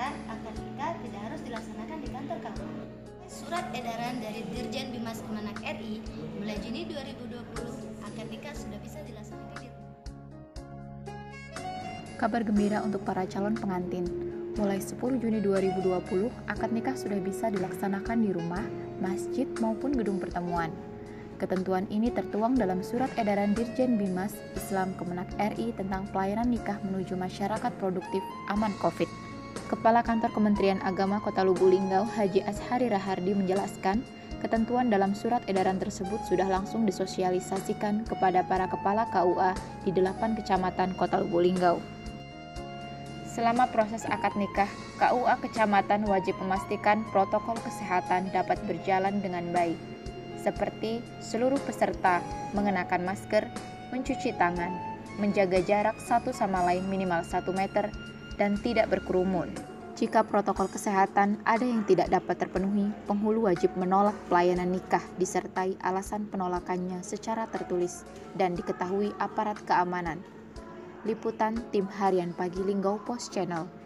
menyatakan akad nikah tidak harus dilaksanakan di kantor kamu. Surat edaran dari Dirjen Bimas Kemenak RI mulai Juni 2020 akad nikah sudah bisa dilaksanakan di Kabar gembira untuk para calon pengantin. Mulai 10 Juni 2020, akad nikah sudah bisa dilaksanakan di rumah, masjid, maupun gedung pertemuan. Ketentuan ini tertuang dalam Surat Edaran Dirjen Bimas Islam Kemenak RI tentang pelayanan nikah menuju masyarakat produktif aman COVID. Kepala Kantor Kementerian Agama Kota Lubuk Linggau Haji Ashari Rahardi menjelaskan, ketentuan dalam surat edaran tersebut sudah langsung disosialisasikan kepada para kepala KUA di delapan kecamatan Kota Lubuk Linggau. Selama proses akad nikah, KUA kecamatan wajib memastikan protokol kesehatan dapat berjalan dengan baik, seperti seluruh peserta mengenakan masker, mencuci tangan, menjaga jarak satu sama lain minimal 1 meter, dan tidak berkerumun. Jika protokol kesehatan ada yang tidak dapat terpenuhi, penghulu wajib menolak pelayanan nikah disertai alasan penolakannya secara tertulis dan diketahui aparat keamanan. Liputan Tim Harian Pagi Linggau Post Channel